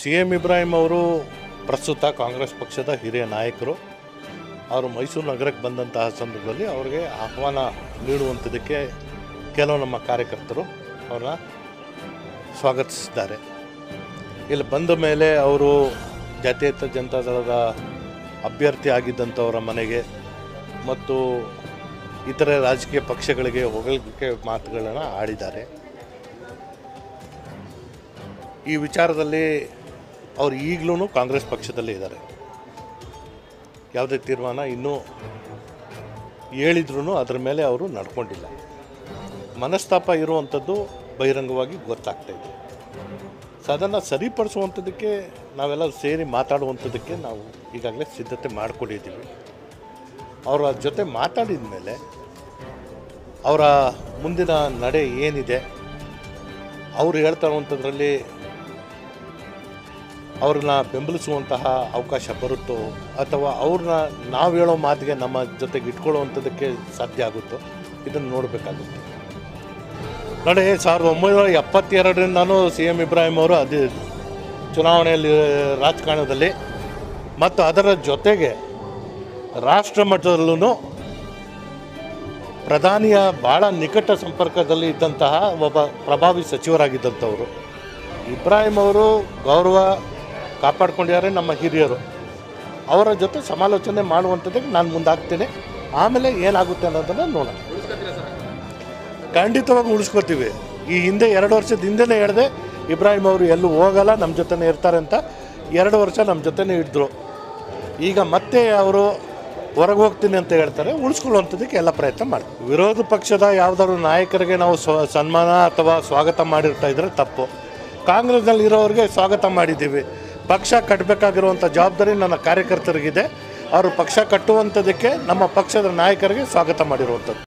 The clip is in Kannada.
ಸಿ ಎಂ ಇಬ್ರಾಹಿಂ ಅವರು ಪ್ರಸ್ತುತ ಕಾಂಗ್ರೆಸ್ ಪಕ್ಷದ ಹಿರಿಯ ನಾಯಕರು. ಅವರು ಮೈಸೂರು ನಗರಕ್ಕೆ ಬಂದಂತಹ ಸಂದರ್ಭದಲ್ಲಿ ಅವರಿಗೆ ಆಹ್ವಾನ ನೀಡುವಂಥದಕ್ಕೆ ಕೆಲವು ನಮ್ಮ ಕಾರ್ಯಕರ್ತರು ಅವ್ರನ್ನ ಸ್ವಾಗತಿಸಿದ್ದಾರೆ. ಇಲ್ಲಿ ಬಂದ ಮೇಲೆ ಅವರು ಜಾತ್ಯತೀತ ಜನತಾದಳದ ಅಭ್ಯರ್ಥಿ ಆಗಿದ್ದಂಥವರ ಮನೆಗೆ ಮತ್ತು ಇತರೆ ರಾಜಕೀಯ ಪಕ್ಷಗಳಿಗೆ ಹೊಗಳಿಕೆ ಮಾತುಗಳನ್ನು ಆಡಿದ್ದಾರೆ. ಈ ವಿಚಾರದಲ್ಲಿ ಅವರು ಈಗಲೂ ಕಾಂಗ್ರೆಸ್ ಪಕ್ಷದಲ್ಲೇ ಇದ್ದಾರೆ. ಯಾವುದೇ ತೀರ್ಮಾನ ಇನ್ನೂ ಹೇಳಿದ್ರೂ ಅದರ ಮೇಲೆ ಅವರು ನಡ್ಕೊಂಡಿಲ್ಲ. ಮನಸ್ತಾಪ ಇರುವಂಥದ್ದು ಬಹಿರಂಗವಾಗಿ ಗೊತ್ತಾಗ್ತಾ ಇದೆ. ಅದನ್ನು ಸರಿಪಡಿಸುವಂಥದ್ದಕ್ಕೆ ನಾವೆಲ್ಲ ಸೇರಿ ಮಾತಾಡುವಂಥದ್ದಕ್ಕೆ ನಾವು ಈಗಾಗಲೇ ಸಿದ್ಧತೆ ಮಾಡಿಕೊಂಡಿದ್ದೀವಿ. ಅವರ ಜೊತೆ ಮಾತಾಡಿದ ಮೇಲೆ ಅವರ ಮುಂದಿನ ನಡೆ ಏನಿದೆ, ಅವರು ಹೇಳ್ತಾ ಇರುವಂಥದ್ರಲ್ಲಿ ಅವ್ರನ್ನ ಬೆಂಬಲಿಸುವಂತಹ ಅವಕಾಶ ಬರುತ್ತೋ ಅಥವಾ ಅವ್ರನ್ನ ನಾವು ಹೇಳೋ ಮಾತಿಗೆ ನಮ್ಮ ಜೊತೆಗೆ ಇಟ್ಕೊಳ್ಳುವಂಥದ್ದಕ್ಕೆ ಸಾಧ್ಯ ಆಗುತ್ತೋ, ಇದನ್ನು ನೋಡಬೇಕಾಗುತ್ತೆ. ನೋಡಿ, ಸಾವಿರದ ಒಂಬೈನೂರ ಎಪ್ಪತ್ತೆರಡರಿಂದನೂ ಸಿ ಎಂ ಇಬ್ರಾಹಿಂ ಅವರು ಅದು ಚುನಾವಣೆಯಲ್ಲಿ ರಾಜಕಾರಣದಲ್ಲಿ, ಮತ್ತು ಅದರ ಜೊತೆಗೆ ರಾಷ್ಟ್ರ ಮಟ್ಟದಲ್ಲೂ ಪ್ರಧಾನಿಯ ಭಾಳ ನಿಕಟ ಸಂಪರ್ಕದಲ್ಲಿ ಇದ್ದಂತಹ ಒಬ್ಬ ಪ್ರಭಾವಿ ಸಚಿವರಾಗಿದ್ದಂಥವರು. ಇಬ್ರಾಹಿಂ ಅವರು ಗೌರವ ಕಾಪಾಡ್ಕೊಂಡಿದ್ದಾರೆ ನಮ್ಮ ಹಿರಿಯರು. ಅವರ ಜೊತೆ ಸಮಾಲೋಚನೆ ಮಾಡುವಂಥದ್ದಕ್ಕೆ ನಾನು ಮುಂದಾಗ್ತೇನೆ. ಆಮೇಲೆ ಏನಾಗುತ್ತೆ ಅನ್ನೋದನ್ನು ನೋಡೋಣ. ಖಂಡಿತವಾಗಿ ಉಳಿಸ್ಕೋತೀವಿ ಈ ಹಿಂದೆ ಎರಡು ವರ್ಷದ ಹಿಂದೆನೇ ಹೇಳಿದೆ, ಇಬ್ರಾಹಿಂ ಅವರು ಎಲ್ಲೂ ಹೋಗಲ್ಲ, ನಮ್ಮ ಜೊತೆನೇ ಇರ್ತಾರೆ ಅಂತ ಎರಡು ವರ್ಷ ನಮ್ಮ ಜೊತೆನೇ ಇದ್ದರು. ಈಗ ಮತ್ತೆ ಅವರು ಹೊರಗೆ ಹೋಗ್ತೀನಿ ಅಂತ ಹೇಳ್ತಾರೆ, ಉಳಿಸ್ಕೊಳ್ಳುವಂಥದ್ದಕ್ಕೆ ಎಲ್ಲ ಪ್ರಯತ್ನ ಮಾಡ್ತೀವಿ. ವಿರೋಧ ಪಕ್ಷದ ಯಾವುದಾದ್ರು ನಾಯಕರಿಗೆ ನಾವು ಸನ್ಮಾನ ಅಥವಾ ಸ್ವಾಗತ ಮಾಡಿರ್ತಾ ಇದ್ರೆ ತಪ್ಪು. ಕಾಂಗ್ರೆಸ್ನಲ್ಲಿ ಇರೋರಿಗೆ ಸ್ವಾಗತ ಮಾಡಿದ್ದೀವಿ. ಪಕ್ಷ ಕಟ್ಟಬೇಕಾಗಿರುವಂಥ ಜವಾಬ್ದಾರಿ ನನ್ನ ಕಾರ್ಯಕರ್ತರಿಗಿದೆ. ಅವರು ಪಕ್ಷ ಕಟ್ಟುವಂಥದಕ್ಕೆ ನಮ್ಮ ಪಕ್ಷದ ನಾಯಕರಿಗೆ ಸ್ವಾಗತ ಮಾಡಿರುವಂಥದ್ದು